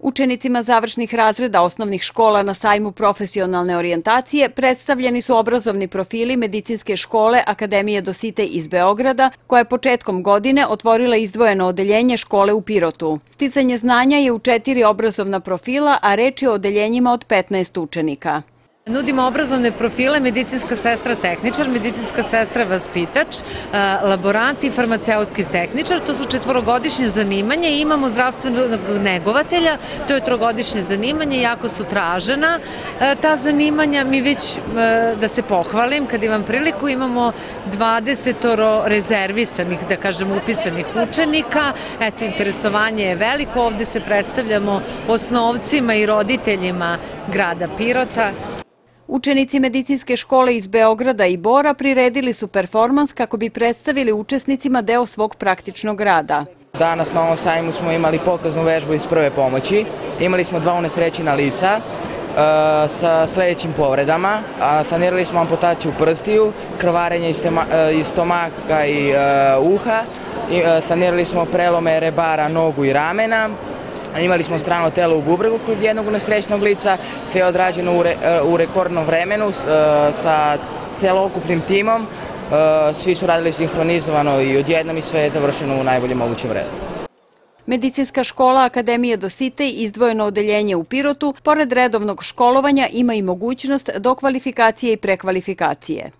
Učenicima završnih razreda osnovnih škola na sajmu profesionalne orijentacije predstavljeni su obrazovni profili medicinske škole Akademije Dosite iz Beograda, koja je početkom godine otvorila izdvojeno odeljenje škole u Pirotu. Sticanje znanja je u četiri obrazovna profila, a reč je o odeljenjima od 15 učenika. Nudimo obrazovne profile medicinska sestra tehničar, medicinska sestra vaspitač, e, laborant i farmaceutski tehničar. To su četvorogodišnje zanimanje imamo zdravstvenog negovatelja. To je trogodišnje zanimanje, jako su tražena e, ta zanimanja. Mi već, e, da se pohvalim, kad imam priliku, imamo 20 rezervisanih, da kažem, upisanih učenika. Eto, interesovanje je veliko. Ovde se predstavljamo osnovcima i roditeljima grada Pirota. Učenici medicinske škole iz Beograda i Bora priredili su performans kako bi predstavili učesnicima deo svog praktičnog rada. Danas na ovom sajmu smo imali pokaznu vežbu iz prve pomoći. Imali smo dva unesrećena lica e, sa sledećim povredama. Sanirali smo amputaciju prstiju, krvarenje iz stomaka i e, uha. Sanirali smo prelome rebara, nogu i ramena. Imali smo strano telo u bubregu kod jednog nesrećnog lica, sve je odrađeno u, re, u rekordnom vremenu sa celokupnim timom. Svi su radili sinhronizovano i odjednom i sve je završeno u najboljem mogućem redu. Medicinska škola Akademije Dositej, izdvojeno odeljenje u Pirotu, pored redovnog školovanja ima i mogućnost dokvalifikacije i prekvalifikacije.